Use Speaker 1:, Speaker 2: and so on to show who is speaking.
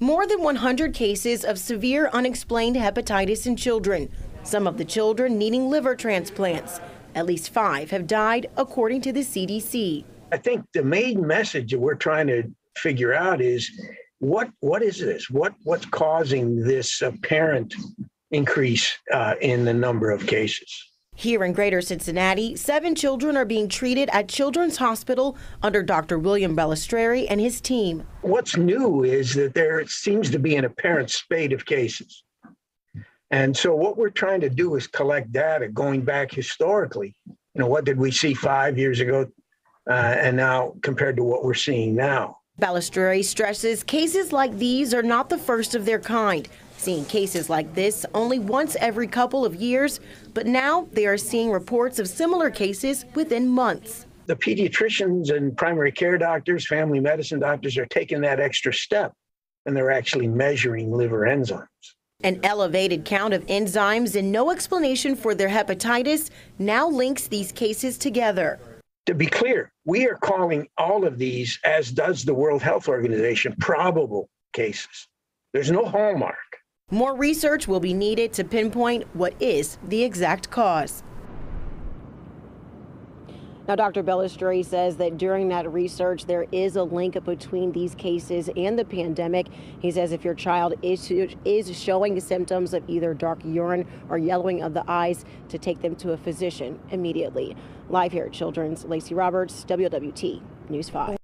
Speaker 1: More than 100 cases of severe unexplained hepatitis in children, some of the children needing liver transplants. At least five have died, according to the CDC.
Speaker 2: I think the main message that we're trying to figure out is what what is this? What what's causing this apparent increase uh, in the number of cases?
Speaker 1: Here in Greater Cincinnati, seven children are being treated at Children's Hospital under Dr. William Balistreri and his team.
Speaker 2: What's new is that there seems to be an apparent spate of cases. And so what we're trying to do is collect data going back historically. You know, what did we see five years ago uh, and now compared to what we're seeing now?
Speaker 1: Balistreri stresses cases like these are not the first of their kind. Seeing cases like this only once every couple of years, but now they are seeing reports of similar cases within months.
Speaker 2: The pediatricians and primary care doctors, family medicine doctors are taking that extra step and they're actually measuring liver enzymes.
Speaker 1: An elevated count of enzymes and no explanation for their hepatitis now links these cases together.
Speaker 2: To be clear, we are calling all of these, as does the World Health Organization, probable cases. There's no hallmark.
Speaker 1: More research will be needed to pinpoint what is the exact cause. Now, Dr. Balistreri says that during that research, there is a link between these cases and the pandemic. He says if your child is, is showing symptoms of either dark urine or yellowing of the eyes, to take them to a physician immediately. Live here at Children's, Lacey Roberts, WLWT News 5.